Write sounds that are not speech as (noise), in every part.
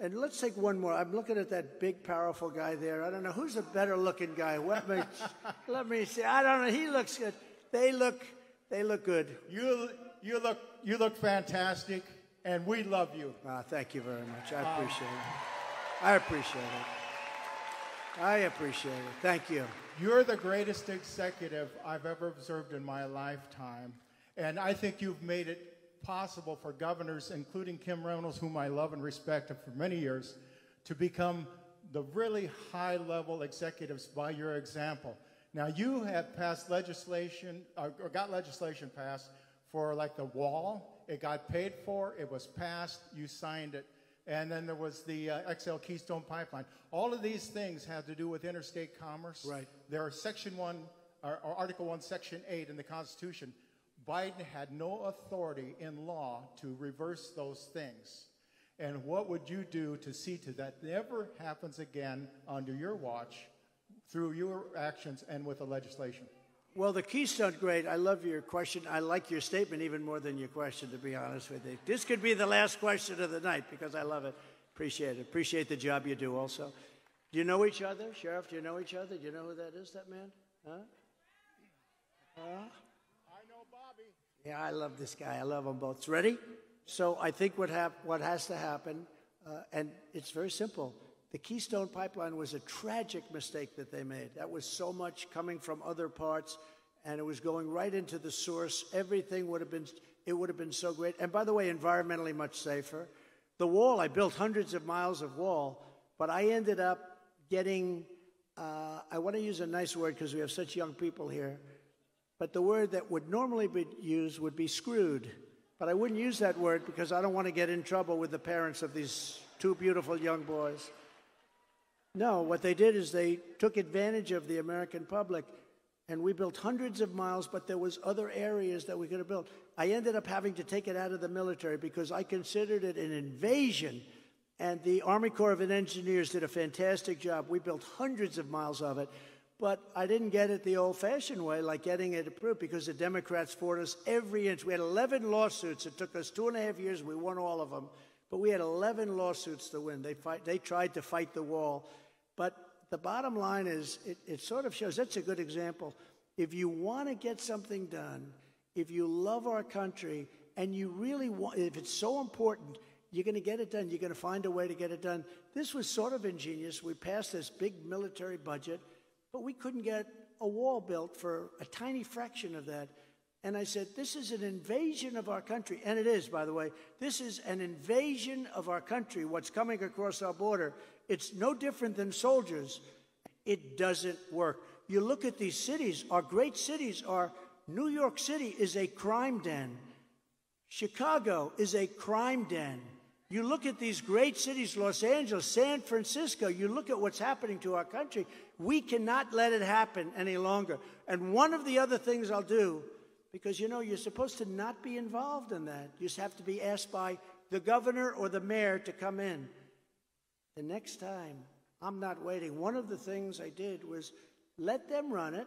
And let's take one more. I'm looking at that big, powerful guy there. I don't know who's a better looking guy. Let me, (laughs) let me see. I don't know. He looks good. They look, they look good. You, you look, you look fantastic, and we love you. Ah, thank you very much. I appreciate it. I appreciate it. I appreciate it. Thank you. You're the greatest executive I've ever observed in my lifetime, and I think you've made it possible for governors, including Kim Reynolds, whom I love and respect for many years, to become the really high level executives by your example. Now, you have passed legislation, or got legislation passed for like the wall. It got paid for, it was passed, you signed it. And then there was the uh, XL Keystone Pipeline. All of these things have to do with interstate commerce. Right. There are Section 1, or, or Article 1, Section 8 in the Constitution Biden had no authority in law to reverse those things. And what would you do to see to that never happens again under your watch through your actions and with the legislation? Well, the Keystone, great. I love your question. I like your statement even more than your question, to be honest with you. This could be the last question of the night because I love it. Appreciate it. Appreciate the job you do also. Do you know each other? Sheriff, do you know each other? Do you know who that is, that man? Huh? Huh? Yeah, I love this guy. I love them both. Ready? So I think what, hap- what has to happen, uh, and it's very simple. The Keystone Pipeline was a tragic mistake that they made. That was so much coming from other parts, and it was going right into the source. Everything would have been, it would have been so great. And by the way, environmentally much safer. The wall, I built hundreds of miles of wall, but I ended up getting, uh, I want to use a nice word because we have such young people here but the word that would normally be used would be screwed. But I wouldn't use that word because I don't want to get in trouble with the parents of these two beautiful young boys. No, what they did is they took advantage of the American public and we built hundreds of miles, but there was other areas that we could have built. I ended up having to take it out of the military because I considered it an invasion. And the Army Corps of Engineers did a fantastic job. We built hundreds of miles of it. But I didn't get it the old fashioned way, like getting it approved, because the Democrats fought us every inch. We had 11 lawsuits. It took us two and a half years. We won all of them. But we had 11 lawsuits to win. They, fight, they tried to fight the wall. But the bottom line is, it, it sort of shows that's a good example. If you want to get something done, if you love our country, and you really want, if it's so important, you're going to get it done. You're going to find a way to get it done. This was sort of ingenious. We passed this big military budget but we couldn't get a wall built for a tiny fraction of that. And I said, This is an invasion of our country. And it is, by the way. This is an invasion of our country, what's coming across our border. It's no different than soldiers. It doesn't work. You look at these cities, our great cities are New York City is a crime den, Chicago is a crime den. You look at these great cities, Los Angeles, San Francisco, you look at what's happening to our country. We cannot let it happen any longer. And one of the other things I'll do, because you know, you're supposed to not be involved in that. You just have to be asked by the governor or the mayor to come in. The next time, I'm not waiting. One of the things I did was let them run it,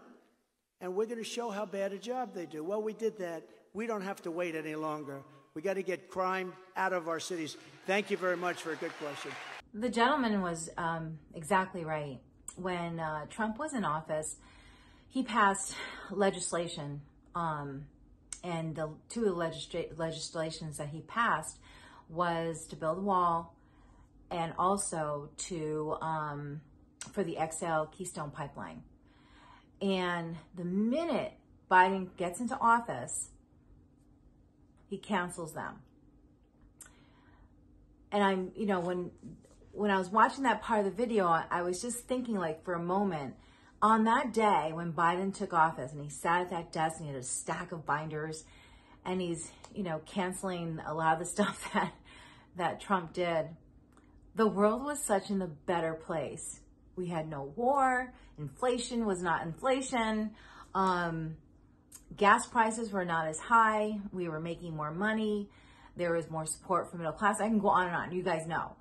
and we're going to show how bad a job they do. Well, we did that. We don't have to wait any longer. We got to get crime out of our cities. Thank you very much for a good question. The gentleman was um, exactly right. When uh, Trump was in office, he passed legislation, um, and the two of the legisla- legislations that he passed was to build a wall and also to um, for the XL Keystone Pipeline. And the minute Biden gets into office, he cancels them. And I'm, you know, when when I was watching that part of the video, I was just thinking like for a moment, on that day when Biden took office and he sat at that desk and he had a stack of binders and he's, you know, canceling a lot of the (laughs) stuff that that Trump did, the world was such in a better place. We had no war, inflation was not inflation. Um, gas prices were not as high. We were making more money. There was more support for middle class. I can go on and on. You guys know.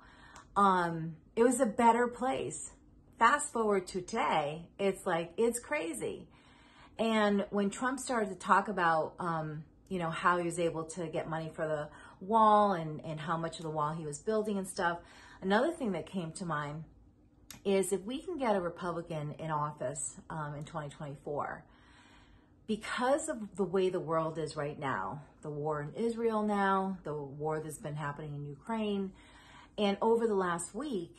Um, it was a better place. Fast forward to today, it's like, it's crazy. And when Trump started to talk about, um, you know, how he was able to get money for the wall and, and how much of the wall he was building and stuff, Another thing that came to mind is if we can get a Republican in office um, in 2024, because of the way the world is right now, the war in Israel now, the war that's been happening in Ukraine, and over the last week,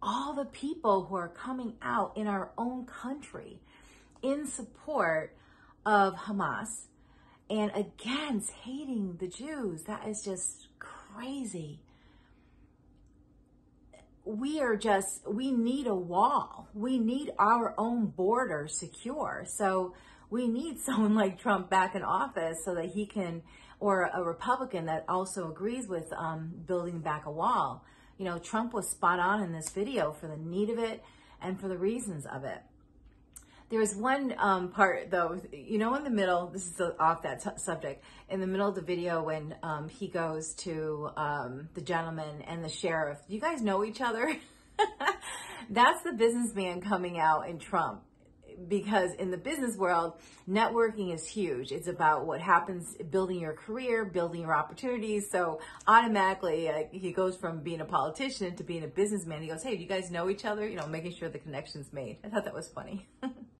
all the people who are coming out in our own country in support of Hamas and against hating the Jews, that is just crazy. We are just, we need a wall. We need our own border secure. So we need (laughs) someone like Trump back in office so that he can, or a Republican that also agrees with um, building back a wall. You know, Trump was spot on in this video for the need of it and for the reasons of it. There was one um, part though, you know, in the middle, this is off that subject, in the middle of the video when um, he goes to um, the gentleman and the sheriff. Do you guys know each other? (laughs) That's the businessman coming out in Trump because in the business world, networking is huge. It's about what happens, building your career, building your opportunities. So automatically, uh, he goes from being a politician to being a businessman. He goes, "Hey, do you guys know each other?" You know, making sure the connection's made. I thought that was funny. (laughs)